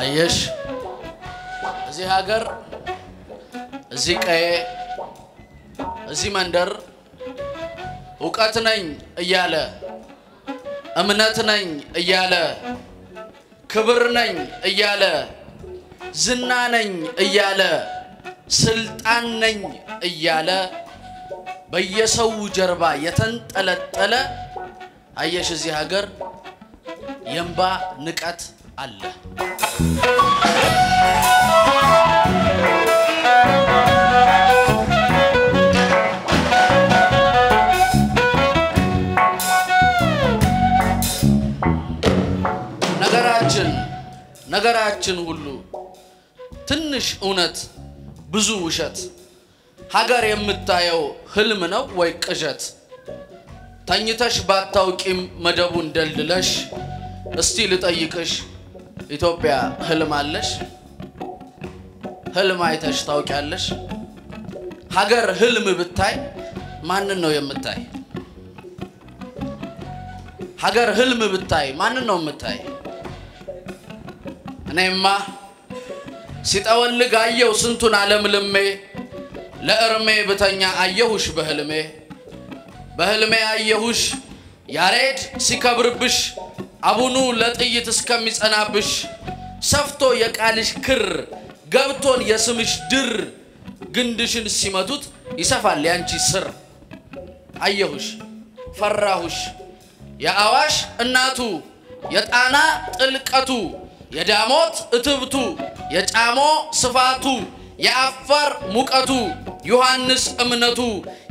አየሽ፣ እዚህ ሀገር፣ እዚህ ቀዬ፣ እዚህ መንደር እውቀት ነኝ እያለ እምነት ነኝ እያለ ክብር ነኝ እያለ ዝና ነኝ እያለ ስልጣን ነኝ እያለ በየሰው ጀርባ የተንጠለጠለ አየሽ፣ እዚህ ሀገር የእንባ ንቀት አለ። ነገራችን ሁሉ ትንሽ እውነት ብዙ ውሸት፣ ሀገር የምታየው ህልም ነው ወይ ቅዠት? ተኝተሽ ባታውቂም መደቡን ደልድለሽ እስቲ ልጠይቅሽ ኢትዮጵያ ህልም አለሽ? ህልም አይተሽ ታውቂያለሽ? ሀገር ህልም ብታይ ማንን ነው የምታይ? ሀገር ህልም ብታይ ማንን ነው የምታይ? እኔማ ሲጠወልግ አየው ስንቱን ዓለም ልሜ። ለእርሜ ብተኛ አየሁሽ በህልሜ። በህልሜ አየሁሽ ያሬድ ሲከብርብሽ አቡኑ ለጥይት እስከሚጸናብሽ። ሰፍቶ የቃልሽ ክር ገብቶን የስምሽ ድር ግንድሽን ሲመቱት ይሰፋል ያንቺ ስር። አየሁሽ ፈራሁሽ። የአዋሽ እናቱ የጣና ጥልቀቱ የዳሞት እትብቱ የጫሞ ስፋቱ የአፋር ሙቀቱ ዮሐንስ እምነቱ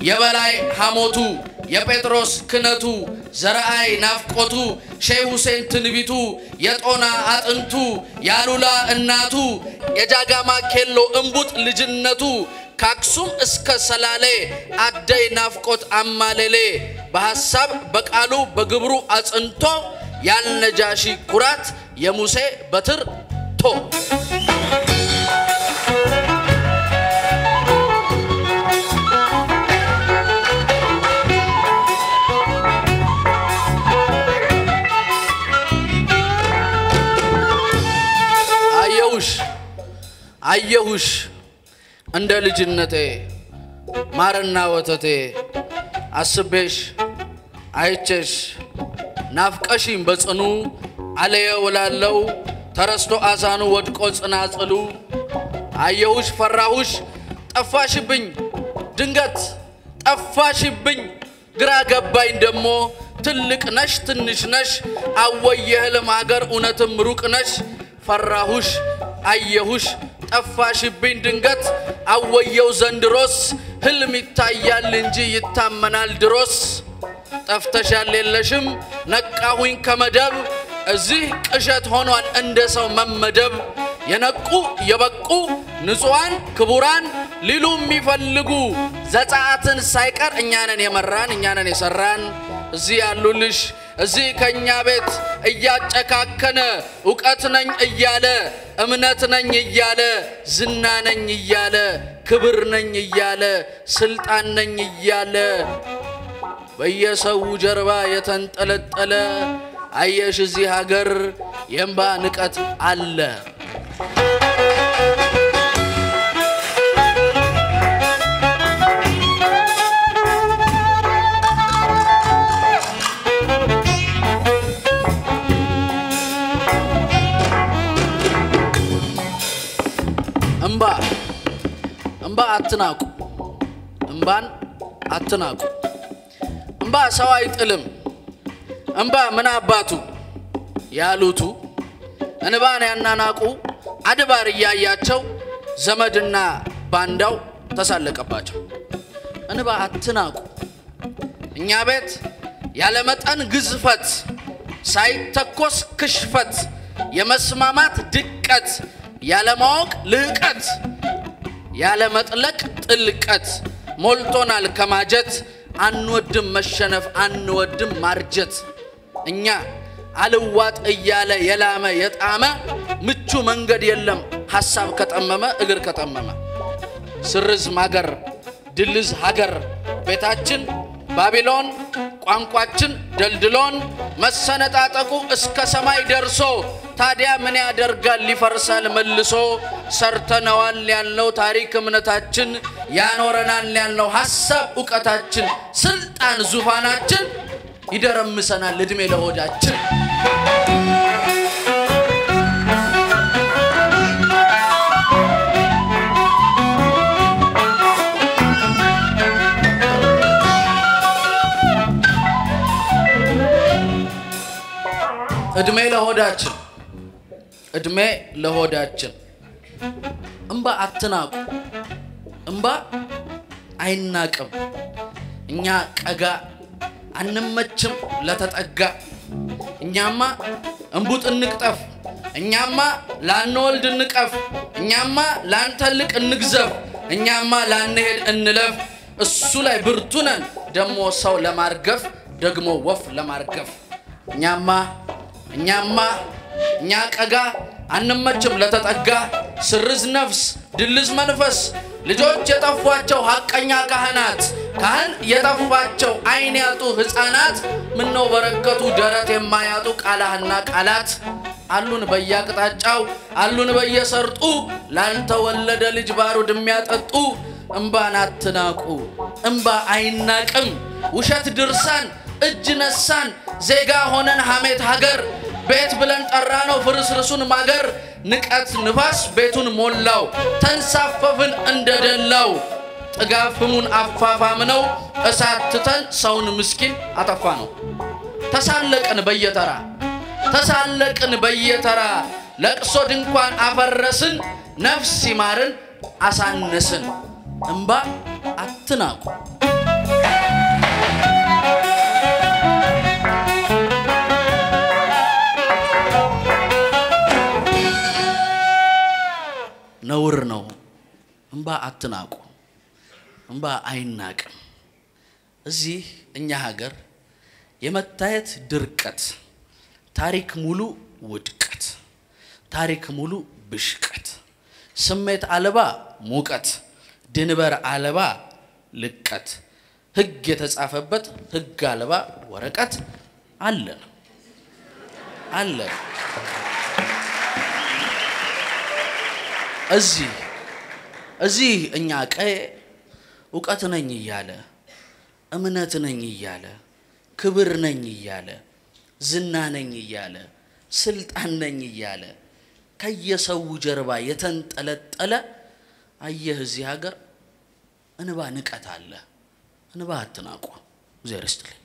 የበላይ ሐሞቱ የጴጥሮስ ክነቱ ዘረአይ ናፍቆቱ ሼህ ሁሴን ትንቢቱ የጦና አጥንቱ የአሉላ እናቱ የጃጋማ ኬሎ እምቡጥ ልጅነቱ ከአክሱም እስከ ሰላሌ አደይ ናፍቆት አማሌሌ በሐሳብ በቃሉ በግብሩ አጽንቶ ያልነጃሺ ኩራት የሙሴ በትር ቶ። አየሁሽ አየሁሽ እንደ ልጅነቴ ማርና ወተቴ። አስቤሽ አይቼሽ ናፍቀሽኝ በጽኑ አለየ ውላለው ተረስቶ አዛኑ ወድቆ ጽናጽሉ። አየሁሽ ፈራሁሽ ጠፋሽብኝ ድንገት ጠፋሽብኝ ግራ ገባኝ ደሞ። ትልቅ ነሽ ትንሽ ነሽ አወይ የህልም ሀገር እውነትም ሩቅ ነሽ። ፈራሁሽ አየሁሽ ጠፋሽብኝ ድንገት አወየው ዘንድሮስ። ህልም ይታያል እንጂ ይታመናል ድሮስ። ጠፍተሻል የለሽም ነቃሁኝ ከመደብ እዚህ ቅዠት ሆኗል እንደ ሰው መመደብ። የነቁ የበቁ ንጹሐን ክቡራን ሊሉ የሚፈልጉ ዘጸአትን ሳይቀር እኛንን የመራን እኛንን የሰራን። እዚህ ያሉልሽ እዚህ ከእኛ ቤት እያጨካከነ እውቀት ነኝ እያለ እምነት ነኝ እያለ ዝና ነኝ እያለ ክብር ነኝ እያለ ስልጣን ነኝ እያለ በየሰው ጀርባ የተንጠለጠለ አየሽ እዚህ ሀገር የእንባ ንቀት አለ። እምባ እምባ አትናቁ፣ እምባን አትናቁ። እምባ ሰው አይጥልም። እምባ ምን አባቱ ያሉቱ እንባን ያናናቁ አድባር እያያቸው ዘመድና ባንዳው ተሳለቀባቸው። እንባ አትናቁ። እኛ ቤት ያለመጠን ግዝፈት ሳይተኮስ ክሽፈት የመስማማት ድቀት ያለማወቅ ልህቀት ያለመጥለቅ ጥልቀት ሞልቶናል ከማጀት አንወድም መሸነፍ፣ አንወድም ማርጀት። እኛ አልዋጥ እያለ የላመ የጣመ ምቹ መንገድ የለም። ሐሳብ ከጠመመ እግር ከጠመመ። ስርዝ ማገር ድልዝ ሀገር። ቤታችን ባቢሎን ቋንቋችን ደልድሎን። መሰነጣጠቁ እስከ ሰማይ ደርሶ ታዲያ ምን ያደርጋል? ሊፈርሳል መልሶ ሰርተነዋል ያልነው ታሪክ እምነታችን ያኖረናል ያልነው ሐሳብ እውቀታችን ስልጣን ዙፋናችን ይደረምሰናል ዕድሜ ለሆዳችን። ዕድሜ ለሆዳችን ዕድሜ ለሆዳችን። እምባ አትናቁ እምባ አይናቅም። እኛ ቀጋ አንመችም ለተጠጋ። እኛማ እምቡጥ እንቅጠፍ እኛማ ላንወልድ እንቀፍ እኛማ ላንተልቅ እንግዘፍ እኛማ ላንሄድ እንለፍ። እሱ ላይ ብርቱ ነን ደሞ ሰው ለማርገፍ ደግሞ ወፍ ለማርገፍ። እኛማ እኛማ እኛ ቀጋ አንመችም ለተጠጋ። ስርዝ ነፍስ ድልዝ መንፈስ ልጆች የጠፏቸው ሐቀኛ ካህናት ካህን የጠፋቸው አይን ያጡ ሕፃናት ምነው በረከቱ ደረት የማያጡ ቃላህና ቃላት? አሉን በየአቅጣጫው አሉን በየሰርጡ። ላልተወለደ ልጅ ባሩድ የሚያጠጡ እምባን አትናቁ እምባ አይናቅም። ውሸት ድርሳን እጅ ነሳን። ዜጋ ሆነን ሐሜት ሀገር። ቤት ብለን ጠራ ነው ፍርስርሱን ማገር። ንቀት ንፋስ ቤቱን ሞላው። ተንሳፈፍን እንደደላው ጥጋብ ፍሙን አፋፋም ነው እሳት ትተን ሰውን ምስኪን አጠፋ ነው ተሳለቅን በየተራ ተሳለቅን በየተራ ለቅሶ ድንኳን አፈረስን ነፍስ ሲማርን አሳነስን እምባ አትናቁ ነውር ነው። እምባ አትናቁ። እምባ አይናቅም። እዚህ እኛ ሀገር የመታየት ድርቀት፣ ታሪክ ሙሉ ውድቀት፣ ታሪክ ሙሉ ብሽቀት፣ ስሜት አልባ ሙቀት፣ ድንበር አልባ ልቀት፣ ሕግ የተጻፈበት ሕግ አልባ ወረቀት አለን አለን። እዚህ እዚህ እኛ ቀዬ እውቀት ነኝ እያለ እምነት ነኝ እያለ ክብር ነኝ እያለ ዝና ነኝ እያለ ስልጣን ነኝ እያለ ከየሰው ጀርባ የተንጠለጠለ አየህ፣ እዚህ ሀገር እንባ ንቀት አለ። እንባ አትናቁ። እግዚአብሔር ይስጥልኝ።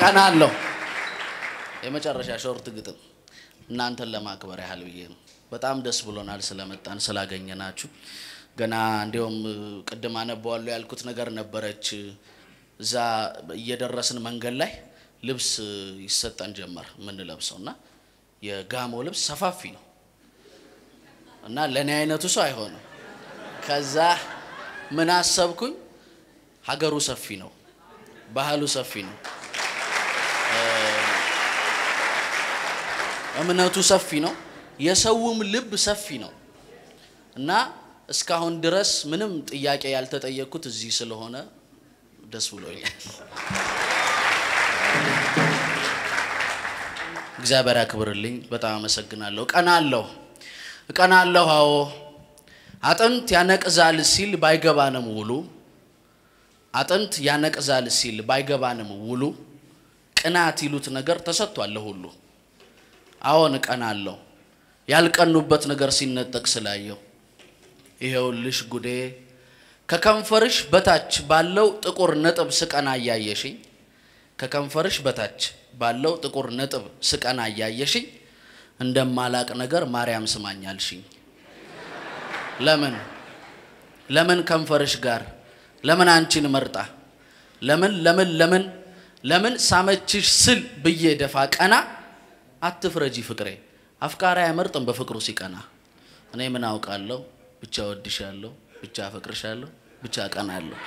ቀናለሁ። የመጨረሻ short ግጥም እናንተን ለማክበር ያህል ብዬ ነው። በጣም ደስ ብሎናል ስለመጣን ስላገኘናችሁ። ገና እንዲሁም ቅድም አነበዋለሁ ያልኩት ነገር ነበረች። እዛ እየደረስን መንገድ ላይ ልብስ ይሰጠን ጀመር የምንለብሰው እና የጋሞ ልብስ ሰፋፊ ነው እና ለእኔ አይነቱ ሰው አይሆንም። ከዛ ምን አሰብኩኝ፣ ሀገሩ ሰፊ ነው፣ ባህሉ ሰፊ ነው እምነቱ ሰፊ ነው። የሰውም ልብ ሰፊ ነው እና እስካሁን ድረስ ምንም ጥያቄ ያልተጠየቅኩት እዚህ ስለሆነ ደስ ብሎኛል። እግዚአብሔር ያክብርልኝ። በጣም አመሰግናለሁ። እቀናለሁ እቀናለሁ። አዎ አጥንት ያነቅዛል ሲል ባይገባንም ውሉ አጥንት ያነቅዛል ሲል ባይገባንም ውሉ ቅናት ይሉት ነገር ተሰጥቷል ለሁሉ። አዎን እቀናለሁ ያልቀኑበት ነገር ሲነጠቅ ስላየው። ይሄውልሽ ጉዴ ከከንፈርሽ በታች ባለው ጥቁር ነጥብ ስቀና እያየሽኝ ከከንፈርሽ በታች ባለው ጥቁር ነጥብ ስቀና እያየሽኝ እንደማላቅ ነገር ማርያም ስማኛልሽኝ። ለምን ለምን ከንፈርሽ ጋር ለምን አንቺን መርጣ ለምን ለምን ለምን ለምን ሳመችሽ ስል ብዬ ደፋ ቀና አትፍረጂ ፍቅሬ። አፍቃሪ አይመርጥም በፍቅሩ ሲቀና። እኔ ምን አውቃለሁ፣ ብቻ ወድሻለሁ፣ ብቻ አፈቅርሻለሁ፣ ብቻ ቀናለሁ።